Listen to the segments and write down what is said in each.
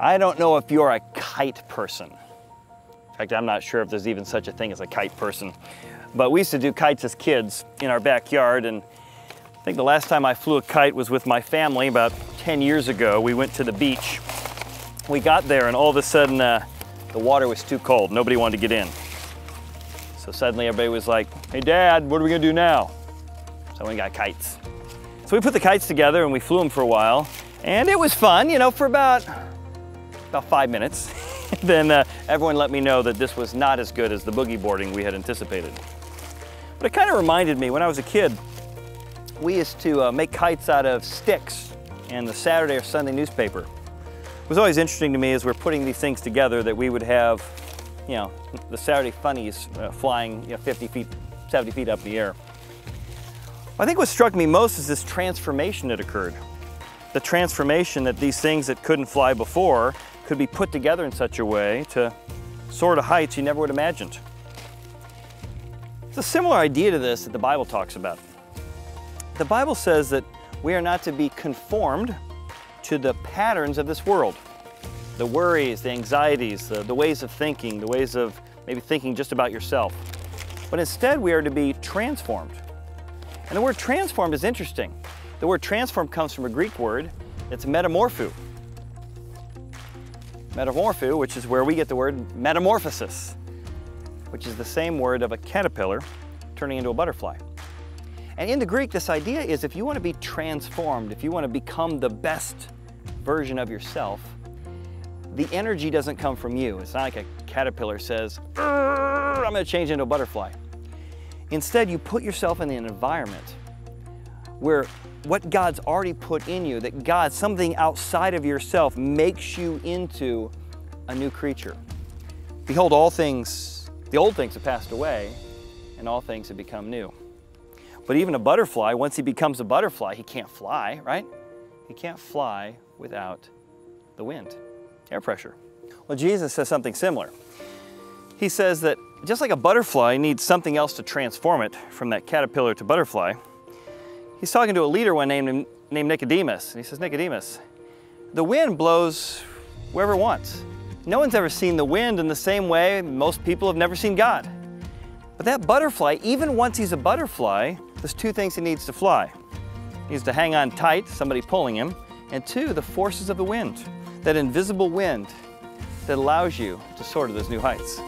I don't know if you're a kite person. In fact, I'm not sure if there's even such a thing as a kite person. But we used to do kites as kids in our backyard, and I think the last time I flew a kite was with my family about 10 years ago. We went to the beach. We got there, and all of a sudden, uh, the water was too cold. Nobody wanted to get in. So suddenly everybody was like, hey dad, what are we gonna do now? So we got kites. So we put the kites together and we flew them for a while. And it was fun, you know, for about about five minutes. then uh, everyone let me know that this was not as good as the boogie boarding we had anticipated. But it kind of reminded me when I was a kid, we used to uh, make kites out of sticks in the Saturday or Sunday newspaper. It was always interesting to me as we're putting these things together that we would have, you know, the Saturday funnies uh, flying you know, 50 feet, 70 feet up in the air. I think what struck me most is this transformation that occurred. The transformation that these things that couldn't fly before could be put together in such a way to soar to heights you never would have imagined. It's a similar idea to this that the Bible talks about. The Bible says that we are not to be conformed to the patterns of this world. The worries, the anxieties, the, the ways of thinking, the ways of maybe thinking just about yourself. But instead we are to be transformed. And the word transformed is interesting. The word transformed comes from a Greek word, it's metamorpho. Metamorpho, which is where we get the word metamorphosis, which is the same word of a caterpillar turning into a butterfly. And in the Greek, this idea is if you want to be transformed, if you want to become the best version of yourself, the energy doesn't come from you. It's not like a caterpillar says, I'm going to change into a butterfly. Instead, you put yourself in an environment where what God's already put in you, that God, something outside of yourself, makes you into a new creature. Behold, all things, the old things have passed away, and all things have become new. But even a butterfly, once he becomes a butterfly, he can't fly, right? He can't fly without the wind, air pressure. Well, Jesus says something similar. He says that just like a butterfly needs something else to transform it from that caterpillar to butterfly, he's talking to a leader one named, named Nicodemus. And he says, Nicodemus, the wind blows wherever it wants. No one's ever seen the wind in the same way most people have never seen God. But that butterfly, even once he's a butterfly, there's two things he needs to fly. He needs to hang on tight, somebody pulling him, and two, the forces of the wind, that invisible wind that allows you to soar to those new heights.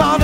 On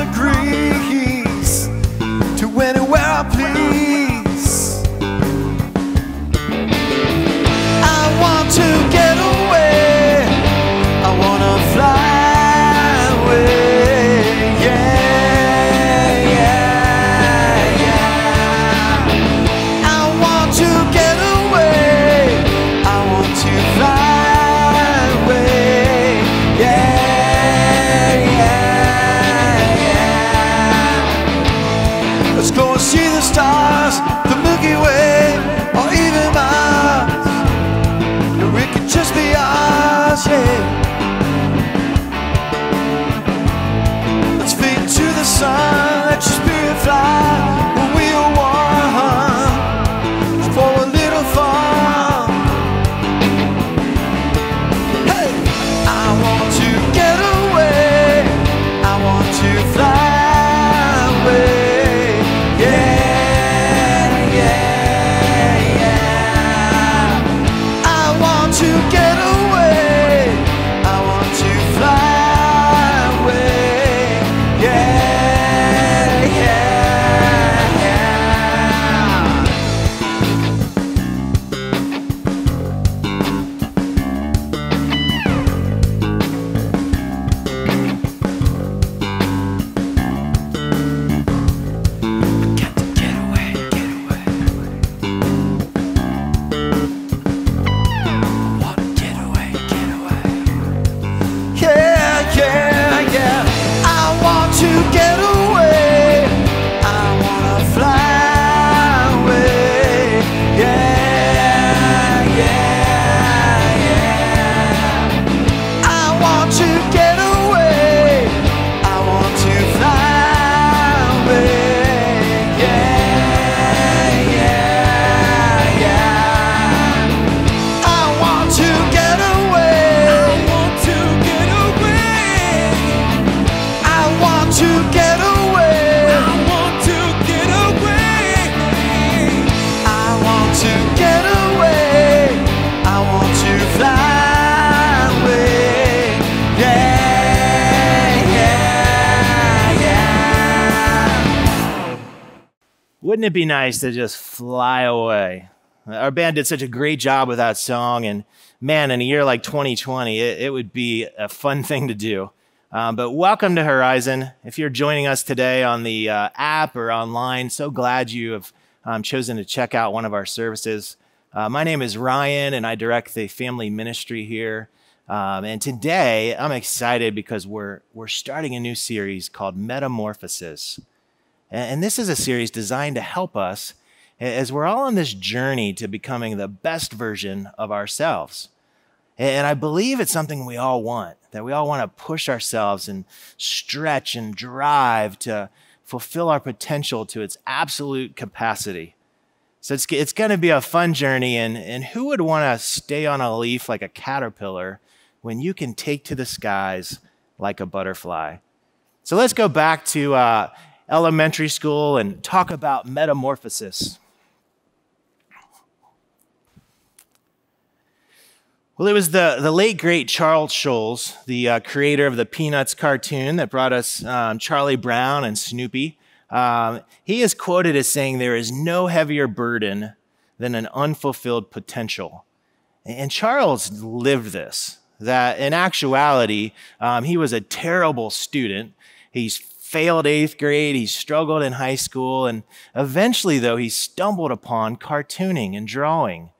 it be nice to just fly away? Our band did such a great job with that song, and man, in a year like 2020, it, it would be a fun thing to do. Um, but welcome to Horizon. If you're joining us today on the uh, app or online, so glad you have um, chosen to check out one of our services. Uh, my name is Ryan, and I direct the family ministry here. Um, and today, I'm excited because we're we're starting a new series called Metamorphosis. And this is a series designed to help us as we're all on this journey to becoming the best version of ourselves. And I believe it's something we all want, that we all want to push ourselves and stretch and drive to fulfill our potential to its absolute capacity. So it's, it's going to be a fun journey. And, and who would want to stay on a leaf like a caterpillar when you can take to the skies like a butterfly? So let's go back to uh, elementary school and talk about metamorphosis. Well, it was the, the late, great Charles Schulz, the uh, creator of the Peanuts cartoon that brought us um, Charlie Brown and Snoopy. Um, he is quoted as saying, There is no heavier burden than an unfulfilled potential. And Charles lived this, that in actuality, um, he was a terrible student. He's failed eighth grade, he struggled in high school, and eventually, though, he stumbled upon cartooning and drawing.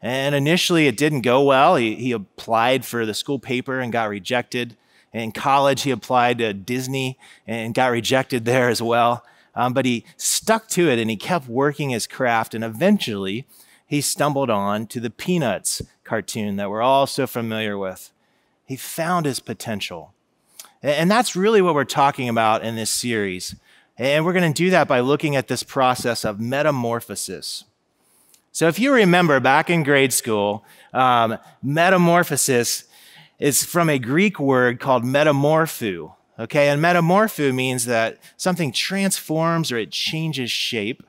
And initially, it didn't go well. He, he applied for the school paper and got rejected. In college, he applied to Disney and got rejected there as well. Um, but he stuck to it and he kept working his craft. And eventually, he stumbled on to the Peanuts cartoon that we're all so familiar with. He found his potential. And that's really what we're talking about in this series. And we're going to do that by looking at this process of metamorphosis. So, if you remember back in grade school, um, metamorphosis is from a Greek word called metamorpho. Okay, and metamorpho means that something transforms or it changes shape.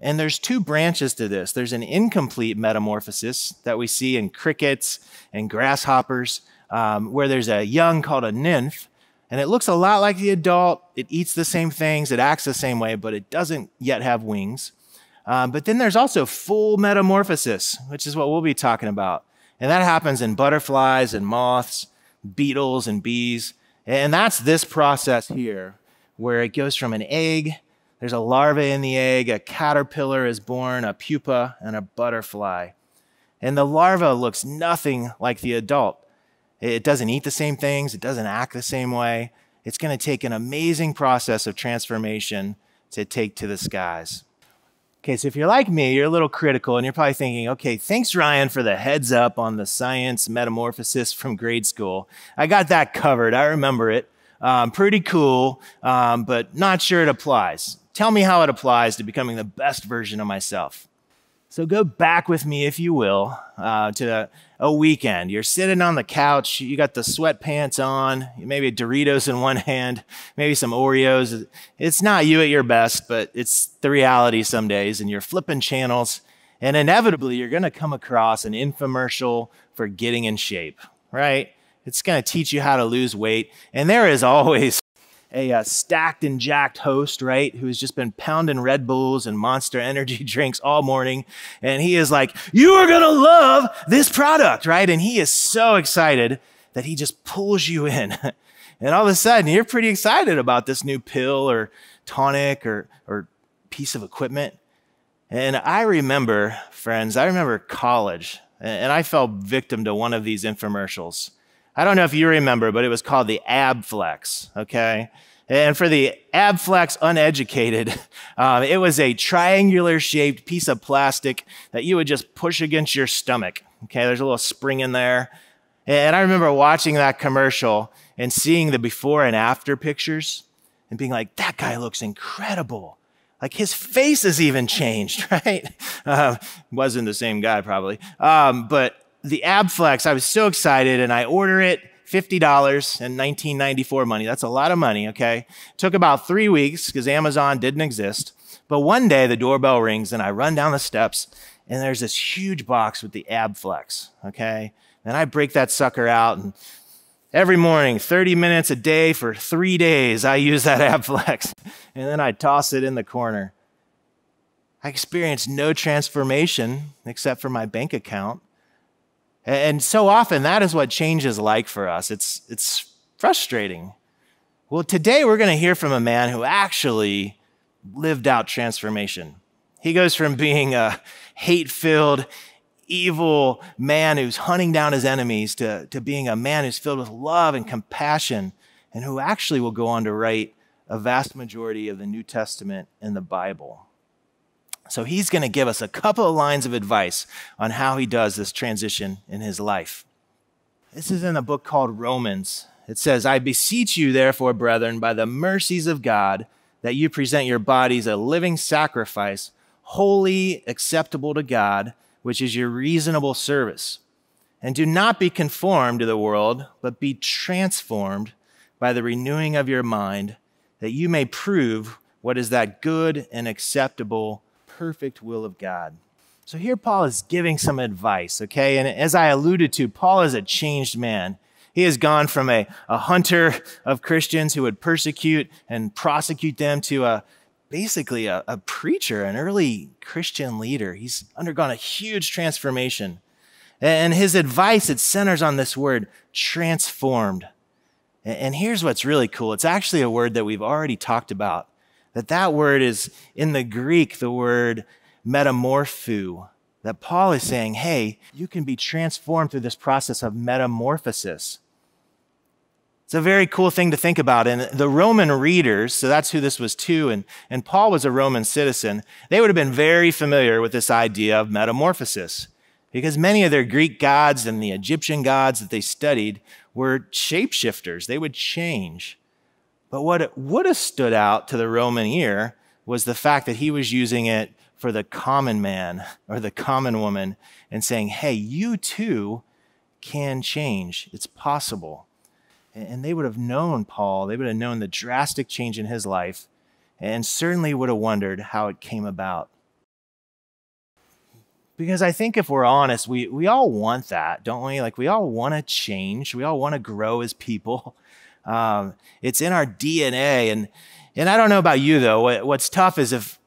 And there's two branches to this. There's an incomplete metamorphosis that we see in crickets and grasshoppers, um, where there's a young called a nymph, and it looks a lot like the adult. It eats the same things, it acts the same way, but it doesn't yet have wings. Um, but then there's also full metamorphosis, which is what we'll be talking about. And that happens in butterflies and moths, beetles and bees. And that's this process here, where it goes from an egg, there's a larva in the egg, a caterpillar is born, a pupa, and a butterfly. And the larva looks nothing like the adult. It doesn't eat the same things, it doesn't act the same way. It's going to take an amazing process of transformation to take to the skies. Okay, so if you're like me, you're a little critical and you're probably thinking, okay, thanks, Ryan, for the heads up on the science metamorphosis from grade school. I got that covered. I remember it. Um, pretty cool, um, but not sure it applies. Tell me how it applies to becoming the best version of myself. So go back with me, if you will, uh, to a weekend. You're sitting on the couch, you got the sweatpants on, maybe Doritos in one hand, maybe some Oreos. It's not you at your best, but it's the reality some days, and you're flipping channels, and inevitably you're going to come across an infomercial for getting in shape, right? It's going to teach you how to lose weight, and there is always a uh, stacked and jacked host, right, who has just been pounding Red Bulls and Monster Energy drinks all morning. And he is like, You are going to love this product, right? And he is so excited that he just pulls you in. and all of a sudden, you're pretty excited about this new pill or tonic or, or piece of equipment. And I remember, friends, I remember college, and I fell victim to one of these infomercials. I don't know if you remember, but it was called the Abflex, okay? And for the Abflex uneducated, um, it was a triangular shaped piece of plastic that you would just push against your stomach, okay? There's a little spring in there. And I remember watching that commercial and seeing the before and after pictures and being like, that guy looks incredible. Like his face has even changed, right? Uh, wasn't the same guy probably. Um, but the Abflex, I was so excited and I order it. $50 in 1994 money. That's a lot of money, okay? Took about three weeks because Amazon didn't exist. But one day the doorbell rings and I run down the steps and there's this huge box with the Abflex, okay? And I break that sucker out and every morning, 30 minutes a day for three days, I use that Abflex. And then I toss it in the corner. I experience no transformation except for my bank account. And so often that is what change is like for us. It's, it's frustrating. Well, today we're going to hear from a man who actually lived out transformation. He goes from being a hate filled, evil man who's hunting down his enemies to, to being a man who's filled with love and compassion and who actually will go on to write a vast majority of the New Testament and the Bible. So he's going to give us a couple of lines of advice on how he does this transition in his life. This is in a book called Romans. It says, I beseech you, therefore, brethren, by the mercies of God, that you present your bodies a living sacrifice, holy, acceptable to God, which is your reasonable service. And do not be conformed to the world, but be transformed by the renewing of your mind, that you may prove what is that good and acceptable perfect will of God. So here Paul is giving some advice, okay? And as I alluded to, Paul is a changed man. He has gone from a, a hunter of Christians who would persecute and prosecute them to a basically a, a preacher, an early Christian leader. He's undergone a huge transformation. And his advice, it centers on this word, transformed. And here's what's really cool. It's actually a word that we've already talked about that that word is in the Greek, the word metamorpho, that Paul is saying, hey, you can be transformed through this process of metamorphosis. It's a very cool thing to think about. And the Roman readers, so that's who this was to, and, and Paul was a Roman citizen, they would have been very familiar with this idea of metamorphosis because many of their Greek gods and the Egyptian gods that they studied were shapeshifters. They would change. But what would have stood out to the Roman ear was the fact that he was using it for the common man or the common woman and saying, hey, you too can change. It's possible. And they would have known Paul, they would have known the drastic change in his life, and certainly would have wondered how it came about. Because I think if we're honest, we, we all want that, don't we? Like, we all want to change, we all want to grow as people. Um, it's in our DNA. And, and I don't know about you though. What, what's tough is if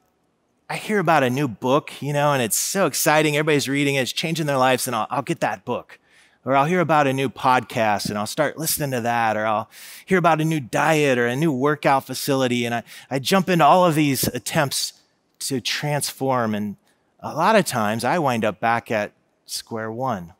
I hear about a new book, you know, and it's so exciting. Everybody's reading it, it's changing their lives, and I'll, I'll get that book. Or I'll hear about a new podcast and I'll start listening to that. Or I'll hear about a new diet or a new workout facility. And I, I jump into all of these attempts to transform. And a lot of times I wind up back at square one.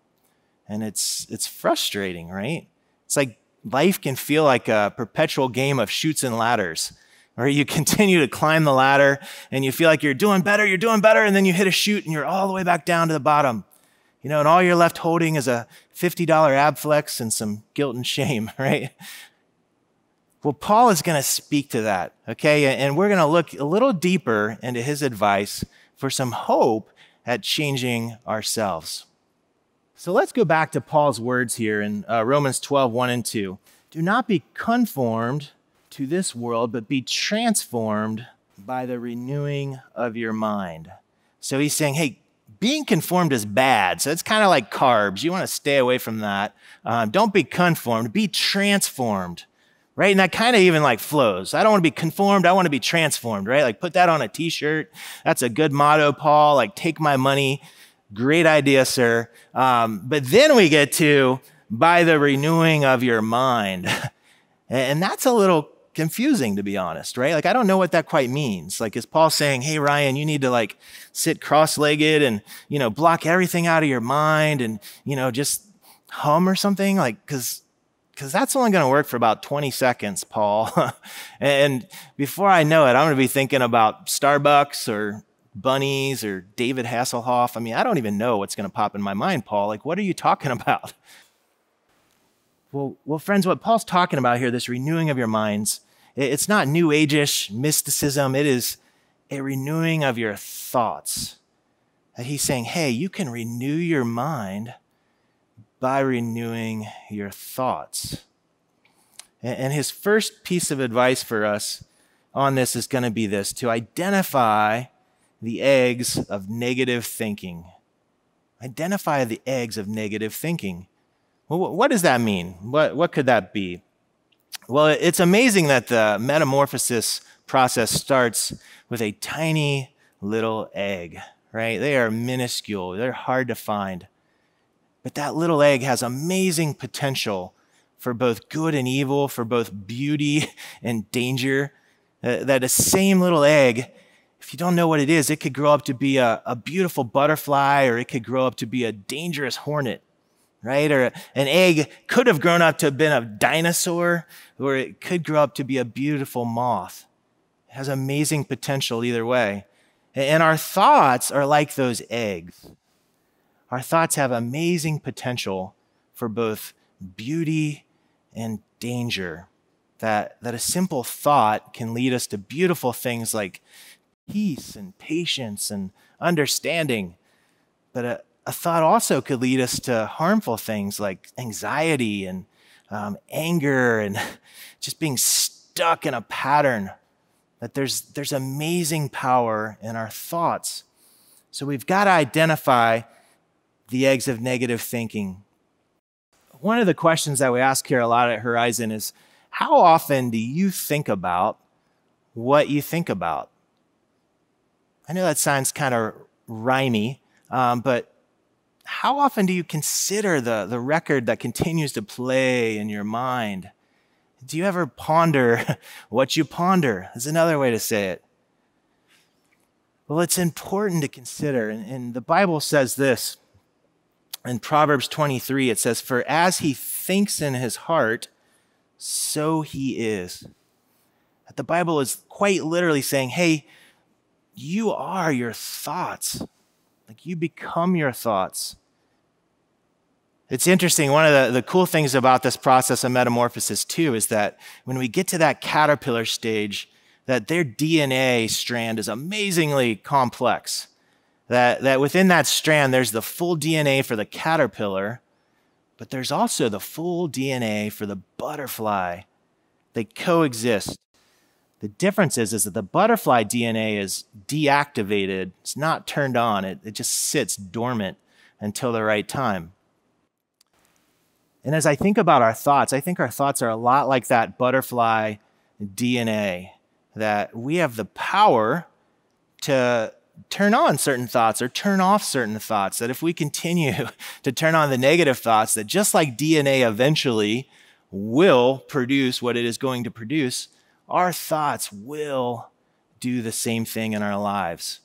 And it's, it's frustrating, right? It's like life can feel like a perpetual game of Chutes and Ladders where you continue to climb the ladder and you feel like you're doing better, you're doing better, and then you hit a shoot and you're all the way back down to the bottom. You know, and all you're left holding is a $50 ab flex and some guilt and shame, right? Well, Paul is going to speak to that, okay? And we're going to look a little deeper into his advice for some hope at changing ourselves. So let's go back to Paul's words here in uh, Romans 12, 1 and 2. Do not be conformed to this world, but be transformed by the renewing of your mind. So he's saying, hey, being conformed is bad. So it's kind of like carbs. You want to stay away from that. Um, don't be conformed, be transformed, right? And that kind of even like flows. I don't want to be conformed. I want to be transformed, right? Like put that on a t shirt. That's a good motto, Paul. Like take my money Great idea, sir. Um, but then we get to by the renewing of your mind. and that's a little confusing to be honest, right? Like I don't know what that quite means. Like is Paul saying, "Hey Ryan, you need to like sit cross-legged and, you know, block everything out of your mind and, you know, just hum or something?" Like cuz cuz that's only going to work for about 20 seconds, Paul. and before I know it, I'm going to be thinking about Starbucks or bunnies or David Hasselhoff. I mean, I don't even know what's going to pop in my mind, Paul. Like, what are you talking about? Well, well, friends, what Paul's talking about here, this renewing of your minds, it's not new age-ish mysticism. It is a renewing of your thoughts. That he's saying, hey, you can renew your mind by renewing your thoughts. And his first piece of advice for us on this is going to be this to identify the eggs of negative thinking. Identify the eggs of negative thinking. Well, what does that mean? What, what could that be? Well, it's amazing that the metamorphosis process starts with a tiny little egg, right? They are minuscule, they're hard to find. But that little egg has amazing potential for both good and evil, for both beauty and danger. Uh, that a same little egg, if you don't know what it is, it could grow up to be a, a beautiful butterfly or it could grow up to be a dangerous hornet, right? Or an egg could have grown up to have been a dinosaur or it could grow up to be a beautiful moth. It has amazing potential either way. And our thoughts are like those eggs. Our thoughts have amazing potential for both beauty and danger. That, that a simple thought can lead us to beautiful things like peace and patience and understanding. But a, a thought also could lead us to harmful things like anxiety and um, anger and just being stuck in a pattern. That there's, there's amazing power in our thoughts. So we've got to identify the eggs of negative thinking. One of the questions that we ask here a lot at Horizon is how often do you think about what you think about? I know that sounds kind of rhymy, um, but how often do you consider the, the record that continues to play in your mind? Do you ever ponder what you ponder? Is another way to say it. Well, it's important to consider, and, and the Bible says this in Proverbs 23, it says, For as he thinks in his heart, so he is. The Bible is quite literally saying, hey, you are your thoughts. Like you become your thoughts. It's interesting. One of the, the cool things about this process of metamorphosis, too, is that when we get to that caterpillar stage, that their DNA strand is amazingly complex that, that within that strand, there's the full DNA for the caterpillar, but there's also the full DNA for the butterfly. They coexist. The difference is, is that the butterfly DNA is deactivated. It's not turned on. It, it just sits dormant until the right time. And as I think about our thoughts, I think our thoughts are a lot like that butterfly DNA, that we have the power to turn on certain thoughts or turn off certain thoughts. That if we continue to turn on the negative thoughts, that just like DNA eventually will produce what it is going to produce, our thoughts will do the same thing in our lives.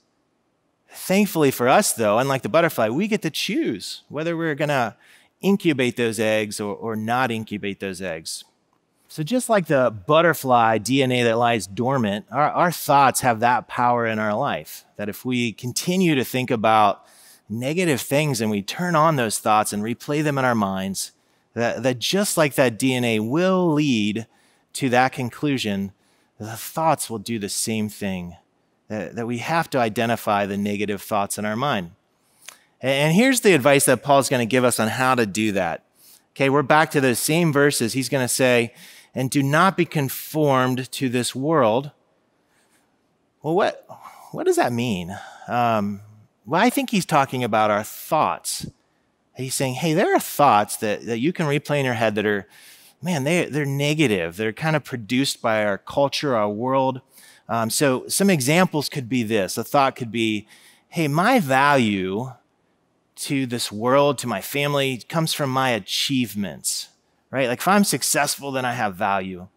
Thankfully for us, though, unlike the butterfly, we get to choose whether we're going to incubate those eggs or, or not incubate those eggs. So, just like the butterfly DNA that lies dormant, our, our thoughts have that power in our life. That if we continue to think about negative things and we turn on those thoughts and replay them in our minds, that, that just like that DNA will lead to that conclusion, the thoughts will do the same thing. That, that we have to identify the negative thoughts in our mind. And here's the advice that Paul's going to give us on how to do that. Okay, we're back to those same verses. He's going to say, and do not be conformed to this world. Well, what, what does that mean? Um, well, I think he's talking about our thoughts. He's saying, hey, there are thoughts that, that you can replay in your head that are, man, they, they're negative. They're kind of produced by our culture, our world. Um, so some examples could be this. A thought could be, hey, my value to this world, to my family, comes from my achievements right? Like if I'm successful, then I have value.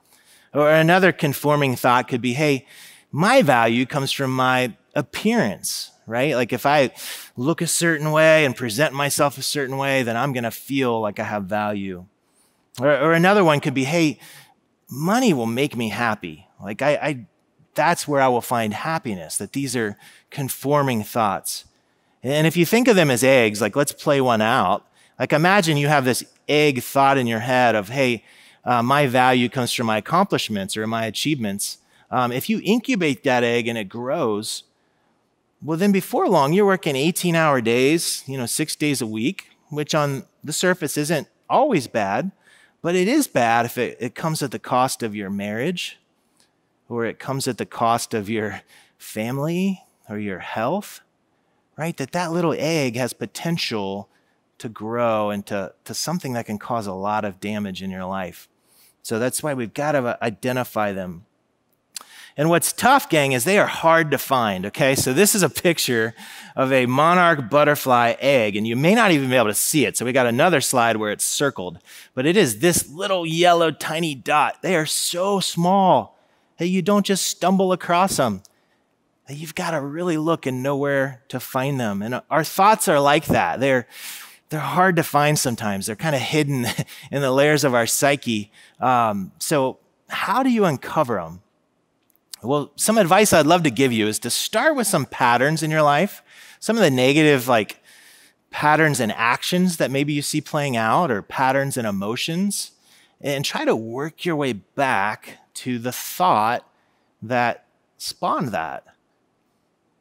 Or another conforming thought could be, hey, my value comes from my appearance, right? Like if I look a certain way and present myself a certain way, then I'm going to feel like I have value. Or, or, another one could be, hey, money will make me happy. Like I, I, that's where I will find happiness, that these are conforming thoughts. And if you think of them as eggs, like let's play one out. Like imagine you have this egg thought in your head of, hey, uh, my value comes from my accomplishments or my achievements. Um, if you incubate that egg and it grows, well, then before long, you're working 18 hour days, you know, six days a week, which on the surface isn't always bad, but it is bad if it, it comes at the cost of your marriage or it comes at the cost of your family or your health, right? That that little egg has potential to grow into to something that can cause a lot of damage in your life. So that's why we've got to identify them. And what's tough, gang, is they are hard to find. Okay, so this is a picture of a monarch butterfly egg, and you may not even be able to see it. So we got another slide where it's circled, but it is this little yellow tiny dot. They are so small that you don't just stumble across them. You've got to really look and know where to find them. And our thoughts are like that. They're they're hard to find sometimes. They're kind of hidden in the layers of our psyche. Um, so, how do you uncover them? Well, some advice I'd love to give you is to start with some patterns in your life, some of the negative, like patterns and actions that maybe you see playing out, or patterns and emotions, and try to work your way back to the thought that spawned that.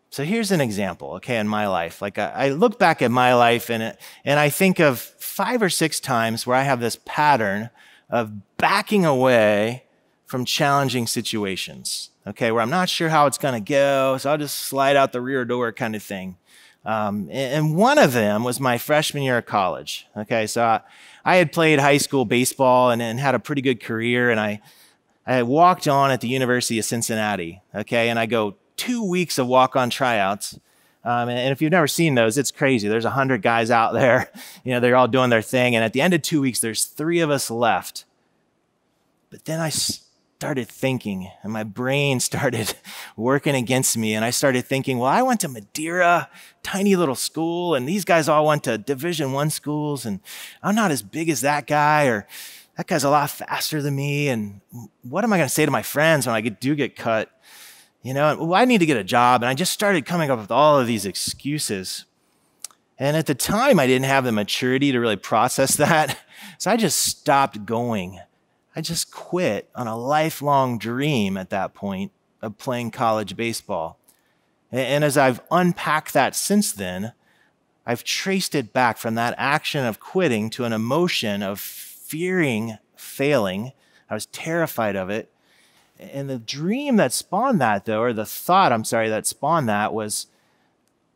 So here's an example, okay, in my life. Like I, look back at my life and, it, and I think of five or six times where I have this pattern of backing away from challenging situations, okay, where I'm not sure how it's going to go, so I'll just slide out the rear door kind of thing. Um, and one of them was my freshman year of college. Okay, so I, I had played high school baseball and, and, had a pretty good career, and I, I walked on at the University of Cincinnati. Okay, and I go two weeks of walk on tryouts. Um, and if you've never seen those, it's crazy. There's a hundred guys out there, you know, they're all doing their thing. And at the end of two weeks, there's three of us left. But then I started thinking, and my brain started working against me. And I started thinking, well, I went to Madeira, tiny little school, and these guys all went to Division One schools, and I'm not as big as that guy, or that guy's a lot faster than me. And what am I going to say to my friends when I do get cut? You know, well, I need to get a job. And I just started coming up with all of these excuses. And at the time, I didn't have the maturity to really process that. So I just stopped going. I just quit on a lifelong dream at that point of playing college baseball. And as I've unpacked that since then, I've traced it back from that action of quitting to an emotion of fearing failing. I was terrified of it. And the dream that spawned that, though, or the thought, I'm sorry, that spawned that was,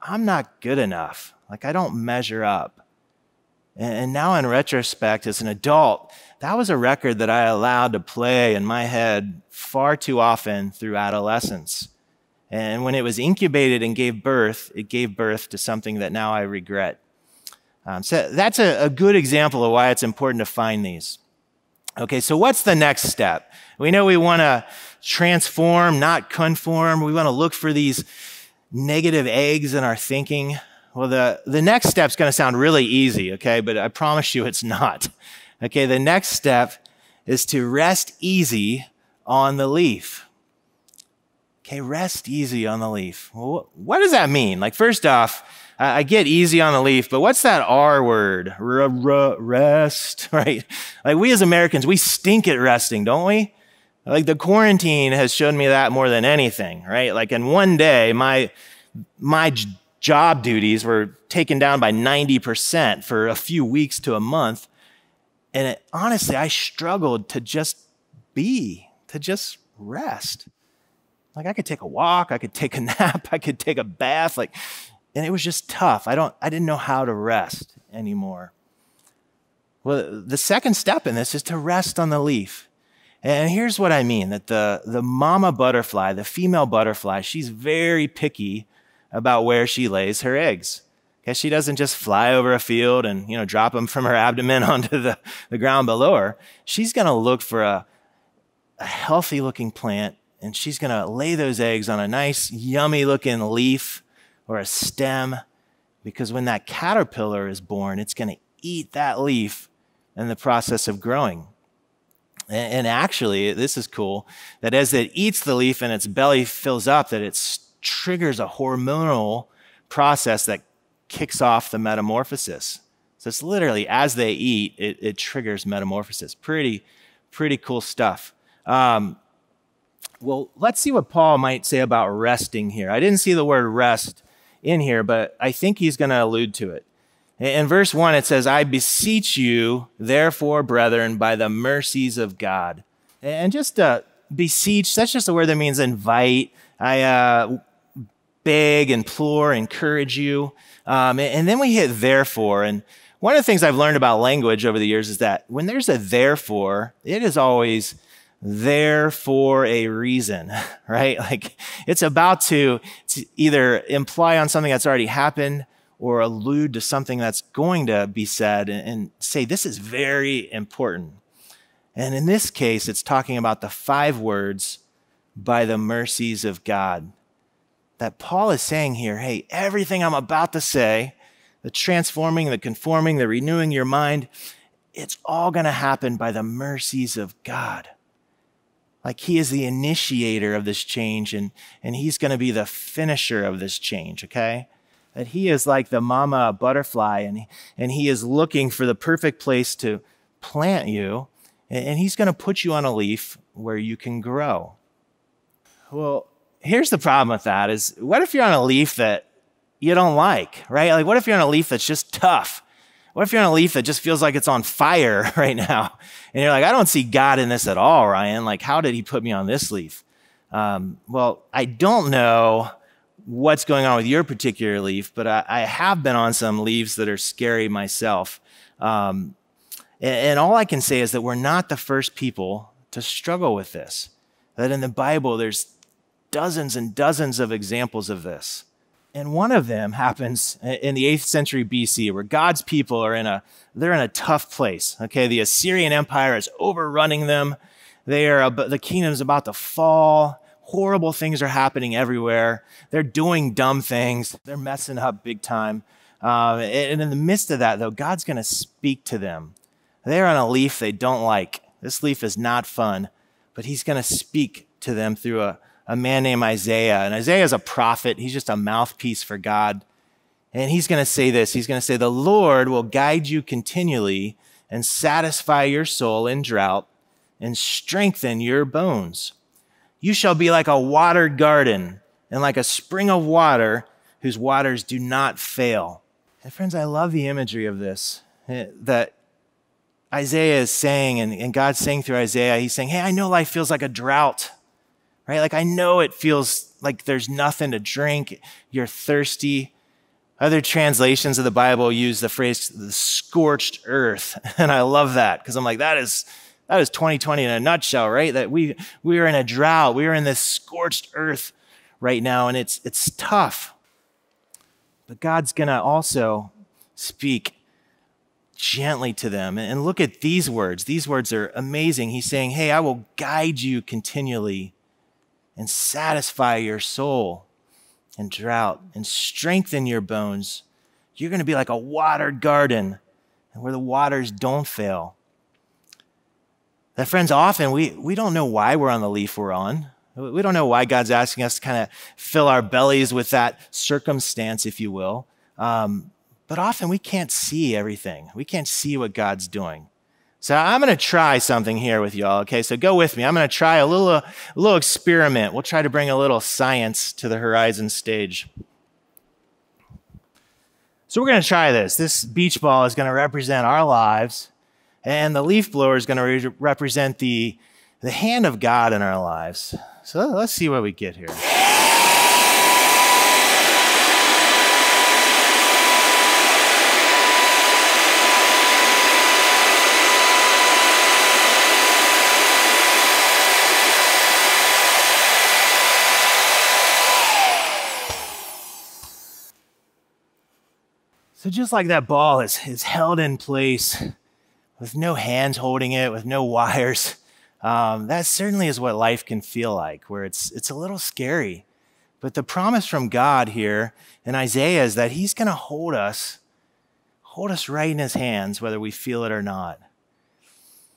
I'm not good enough. Like, I don't measure up. And now, in retrospect, as an adult, that was a record that I allowed to play in my head far too often through adolescence. And when it was incubated and gave birth, it gave birth to something that now I regret. Um, so that's a, a good example of why it's important to find these. Okay, so what's the next step? We know we want to transform, not conform. We want to look for these negative eggs in our thinking. Well, the, the next step is going to sound really easy, okay, but I promise you it's not. Okay, the next step is to rest easy on the leaf. Okay, rest easy on the leaf. Well, what does that mean? Like, first off, I get easy on the leaf, but what's that R word? rest, right? Like we as Americans, we stink at resting, don't we? Like the quarantine has shown me that more than anything, right? Like in one day, my, my job duties were taken down by 90% for a few weeks to a month. And it, honestly, I struggled to just be, to just rest. Like I could take a walk, I could take a nap, I could take a bath. Like and it was just tough. I don't I didn't know how to rest anymore. Well, the second step in this is to rest on the leaf. And here's what I mean that the, the mama butterfly, the female butterfly, she's very picky about where she lays her eggs. Because she doesn't just fly over a field and you know drop them from her abdomen onto the, the ground below her. She's going to look for a, a healthy looking plant and she's going to lay those eggs on a nice, yummy looking leaf or a stem, because when that caterpillar is born, it's going to eat that leaf in the process of growing. And actually, this is cool that as it eats the leaf and its belly fills up, that it triggers a hormonal process that kicks off the metamorphosis. So it's literally as they eat, it, it triggers metamorphosis. Pretty, pretty cool stuff. Um, well, let's see what Paul might say about resting here. I didn't see the word rest in here, but I think he's going to allude to it. In verse 1, it says, I beseech you, therefore, brethren, by the mercies of God. And just uh, beseech, that's just a word that means invite. I uh, beg, implore, encourage you. Um, and then we hit therefore. And one of the things I've learned about language over the years is that when there's a therefore, it is always there for a reason, right? Like it's about to, to either imply on something that's already happened or allude to something that's going to be said and, and say, this is very important. And in this case, it's talking about the five words by the mercies of God. That Paul is saying here, hey, everything I'm about to say, the transforming, the conforming, the renewing your mind, it's all going to happen by the mercies of God. Like he is the initiator of this change and, and he's going to be the finisher of this change, okay? That he is like the mama butterfly and, and he is looking for the perfect place to plant you and he's going to put you on a leaf where you can grow. Well, here's the problem with that is what if you're on a leaf that you don't like, right? Like what if you're on a leaf that's just tough? What if you're on a leaf that just feels like it's on fire right now? And you're like, I don't see God in this at all, Ryan. Like, how did he put me on this leaf? Um, well, I don't know what's going on with your particular leaf, but I, I have been on some leaves that are scary myself. Um, and, and all I can say is that we're not the first people to struggle with this. That in the Bible, there's dozens and dozens of examples of this. And one of them happens in the 8th century BC where God's people are in a they're in a tough place. Okay, the Assyrian Empire is overrunning them. They are the kingdom's about to fall. Horrible things are happening everywhere. They're doing dumb things. They're messing up big time. Uh, and in the midst of that, though, God's going to speak to them. They're on a leaf they don't like. This leaf is not fun, but He's going to speak to them through a, a man named Isaiah. And Isaiah is a prophet, he's just a mouthpiece for God. And he's going to say this He's going to say, The Lord will guide you continually and satisfy your soul in drought and strengthen your bones. You shall be like a watered garden and like a spring of water whose waters do not fail. And friends, I love the imagery of this eh, that Isaiah is saying, and, and God's saying through Isaiah, he's saying, Hey, I know life feels like a drought right? Like I know it feels like there's nothing to drink. You're thirsty. Other translations of the Bible use the phrase the scorched earth. And I love that because I'm like, that is, that is 2020 in a nutshell, right? That we, we are in a drought. We are in this scorched earth right now and it's, it's tough. But God's going to also speak gently to them. And look at these words. These words are amazing. He's saying, Hey, I will guide you continually and satisfy your soul in drought and strengthen your bones. You're going to be like a watered garden where the waters don't fail. That, friends, often we, we don't know why we're on the leaf we're on. We don't know why God's asking us to kind of fill our bellies with that circumstance, if you will. Um, but often we can't see everything. We can't see what God's doing. So I'm going to try something here with y'all. Okay, so go with me. I'm going to try a little, a little experiment. We'll try to bring a little science to the Horizon stage. So we're going to try this. This beach ball is going to represent our lives, and the leaf blower is going to re- represent the, the hand of God in our lives. So let's see what we get here. So just like that ball is, is held in place with no hands holding it, with no wires, um, that certainly is what life can feel like, where it's, it's a little scary. But the promise from God here in Isaiah is that He's going to hold us, hold us right in His hands, whether we feel it or not.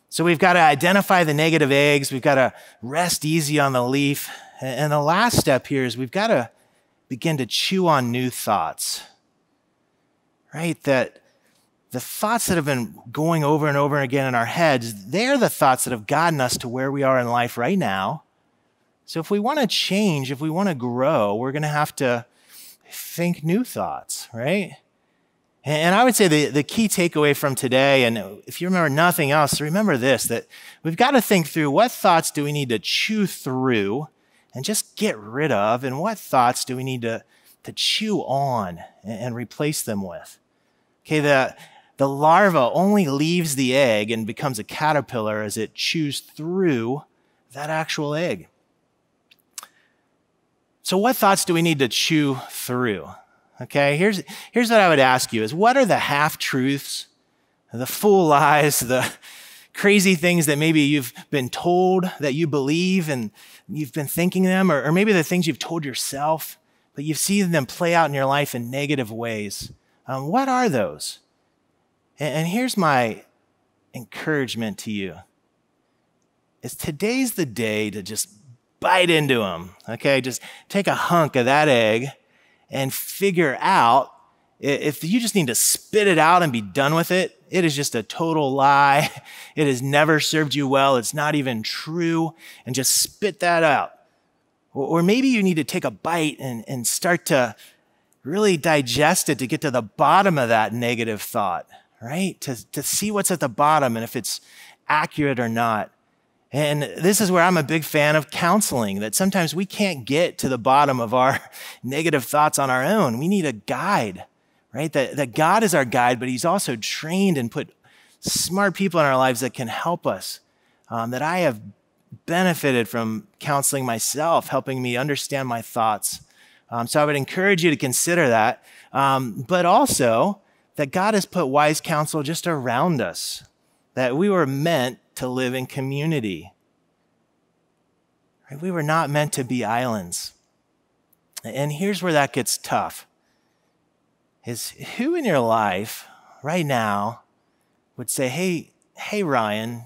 So we've got to identify the negative eggs. We've got to rest easy on the leaf. And the last step here is we've got to begin to chew on new thoughts right? That the thoughts that have been going over and over again in our heads, they're the thoughts that have gotten us to where we are in life right now. So if we want to change, if we want to grow, we're going to have to think new thoughts, right? And I would say the, the key takeaway from today, and if you remember nothing else, remember this that we've got to think through what thoughts do we need to chew through and just get rid of, and what thoughts do we need to to chew on and replace them with. Okay, the, the larva only leaves the egg and becomes a caterpillar as it chews through that actual egg. So, what thoughts do we need to chew through? Okay, here's, here's what I would ask you is what are the half truths, the full lies, the crazy things that maybe you've been told that you believe and you've been thinking them, or, or maybe the things you've told yourself, but you've seen them play out in your life in negative ways? Um, what are those? And, and here's my encouragement to you is today's the day to just bite into them. Okay, just take a hunk of that egg and figure out if you just need to spit it out and be done with it. It is just a total lie. It has never served you well. It's not even true. And just spit that out. Or maybe you need to take a bite and, and start to really digest it to get to the bottom of that negative thought, right? To, to see what's at the bottom and if it's accurate or not. And this is where I'm a big fan of counseling, that sometimes we can't get to the bottom of our negative thoughts on our own. We need a guide, right? That, that God is our guide, but He's also trained and put smart people in our lives that can help us. Um, that I have benefited from counseling myself, helping me understand my thoughts. Um, so I would encourage you to consider that. Um, but also that God has put wise counsel just around us, that we were meant to live in community. We were not meant to be islands. And here's where that gets tough. Is who in your life right now would say, "Hey, hey Ryan,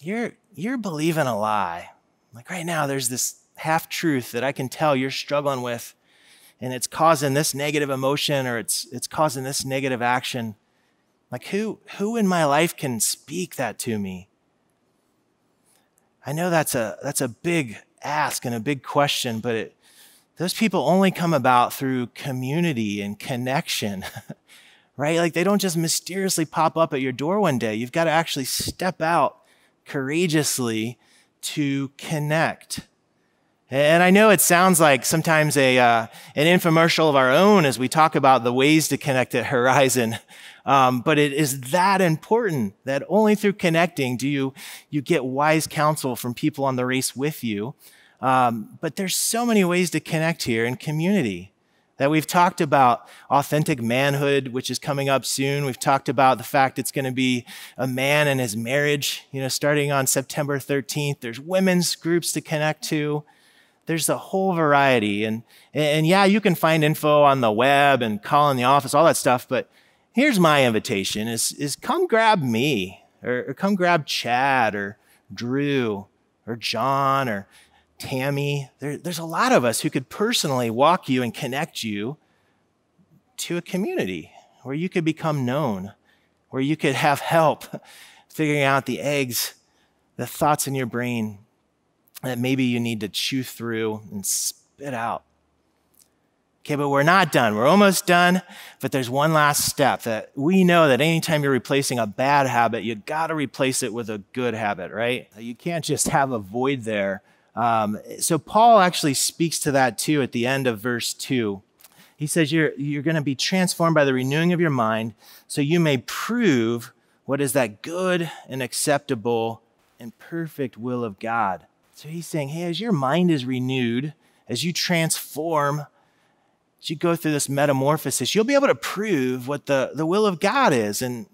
you're you're believing a lie." Like right now there's this half truth that I can tell you're struggling with and it's causing this negative emotion or it's it's causing this negative action. Like who who in my life can speak that to me? I know that's a that's a big ask and a big question, but it, those people only come about through community and connection. right? Like they don't just mysteriously pop up at your door one day. You've got to actually step out courageously to connect. And I know it sounds like sometimes a uh, an infomercial of our own as we talk about the ways to connect at Horizon, um, but it is that important that only through connecting do you you get wise counsel from people on the race with you. Um, but there's so many ways to connect here in community that we've talked about authentic manhood, which is coming up soon. We've talked about the fact it's going to be a man and his marriage, you know, starting on September 13th. There's women's groups to connect to there's a whole variety. And, and yeah, you can find info on the web and call in the office, all that stuff. But here's my invitation is, is come grab me or, or come grab Chad or Drew or John or Tammy. There, there's a lot of us who could personally walk you and connect you to a community where you could become known, where you could have help figuring out the eggs, the thoughts in your brain that maybe you need to chew through and spit out. Okay, but we're not done. We're almost done, but there's one last step that we know that anytime you're replacing a bad habit, you got to replace it with a good habit, right? You can't just have a void there. Um, so Paul actually speaks to that too at the end of verse 2. He says, You're, you're going to be transformed by the renewing of your mind so you may prove what is that good and acceptable and perfect will of God. So he's saying, hey, as your mind is renewed, as you transform, as you go through this metamorphosis, you'll be able to prove what the, the will of God is. And,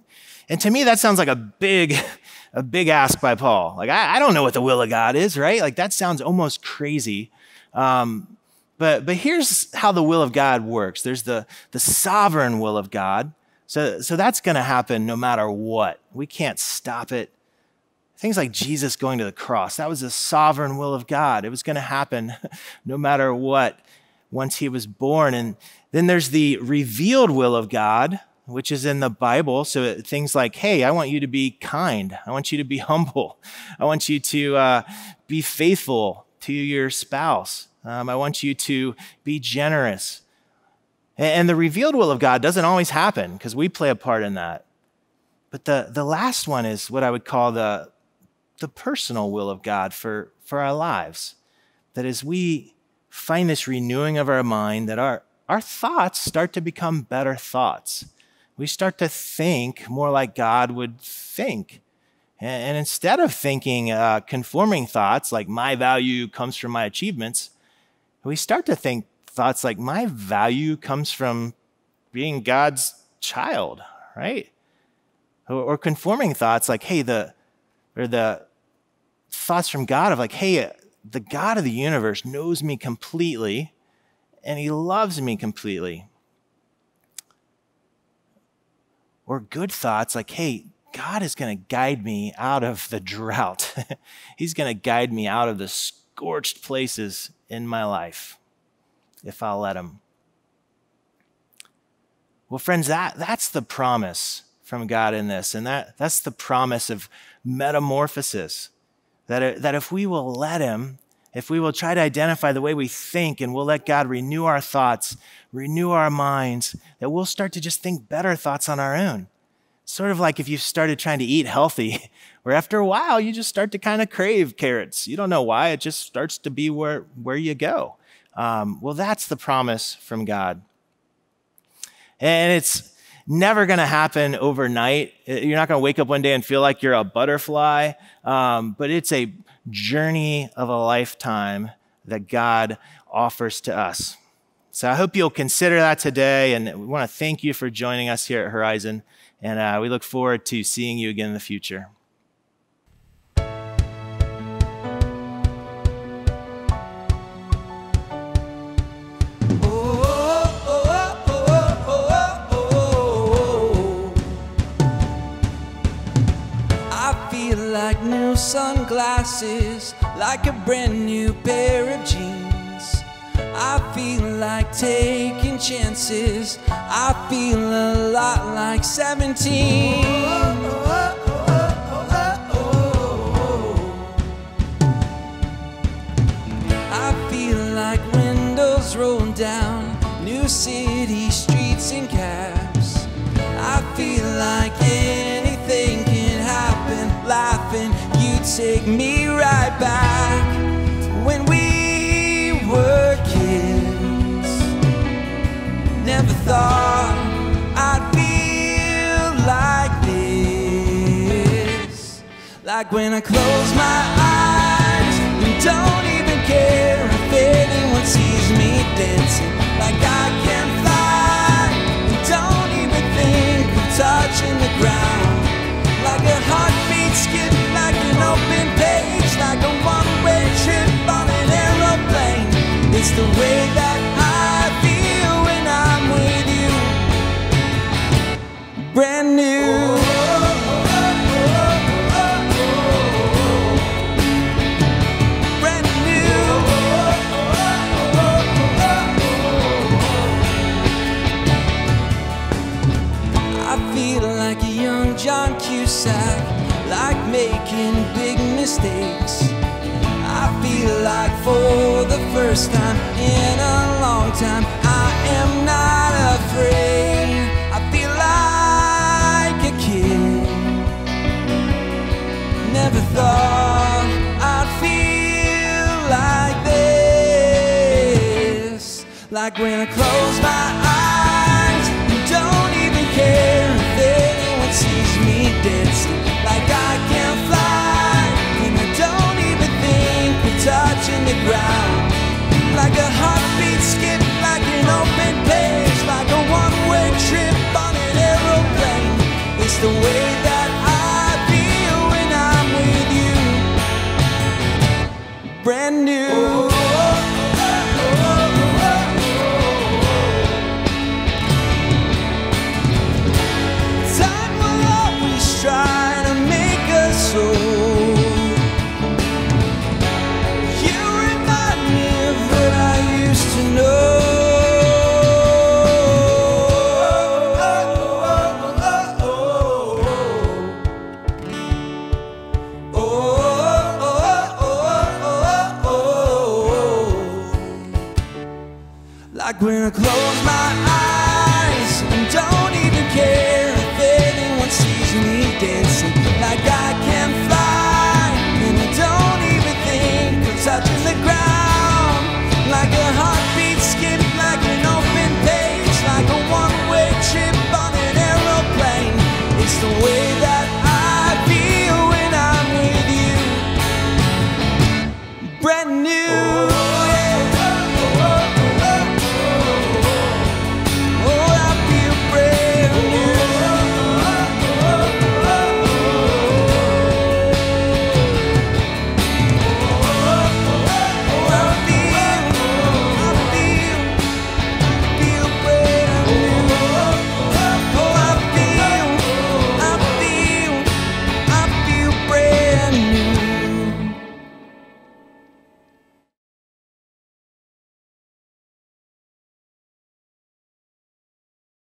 and to me, that sounds like a big, a big ask by Paul. Like, I, I don't know what the will of God is, right? Like, that sounds almost crazy. Um, but, but here's how the will of God works there's the, the sovereign will of God. So, so that's going to happen no matter what. We can't stop it. Things like Jesus going to the cross, that was the sovereign will of God. It was going to happen no matter what once he was born. And then there's the revealed will of God, which is in the Bible. So things like, hey, I want you to be kind. I want you to be humble. I want you to uh, be faithful to your spouse. Um, I want you to be generous. And the revealed will of God doesn't always happen because we play a part in that. But the, the last one is what I would call the, the personal will of God for, for our lives. That as we find this renewing of our mind, that our, our thoughts start to become better thoughts. We start to think more like God would think. And, instead of thinking uh, conforming thoughts like my value comes from my achievements, we start to think thoughts like my value comes from being God's child, right? Or, or conforming thoughts like, hey, the, or the thoughts from God of like, hey, the God of the universe knows me completely and he loves me completely. Or good thoughts like, hey, God is going to guide me out of the drought. He's going to guide me out of the scorched places in my life if I'll let him. Well, friends, that, that's the promise from God in this. And that, that's the promise of metamorphosis. That, that if we will let him, if we will try to identify the way we think and we'll let God renew our thoughts, renew our minds, that we'll start to just think better thoughts on our own. Sort of like if you started trying to eat healthy, where after a while you just start to kind of crave carrots. You don't know why, it just starts to be where, where you go. Um, well, that's the promise from God. And it's never going to happen overnight. You're not going to wake up one day and feel like you're a butterfly, um, but it's a journey of a lifetime that God offers to us. So I hope you'll consider that today. And we want to thank you for joining us here at Horizon. And uh, we look forward to seeing you again in the future. Like new sunglasses, like a brand new pair of jeans. I feel like taking chances. I feel a lot like 17. I feel like windows roll down, new city streets and cabs. I feel like take me right back when we were kids. Never thought I'd feel like this. Like when I close my eyes and don't even care if anyone sees me dancing. Like I can fly and don't even think of touching the ground. Like a heartbeat skip, like an open page, like a one-way trip on an aeroplane. It's the way that first time in a long time, I am not afraid. I feel like a kid. Never thought I'd feel like this. Like when I close my the way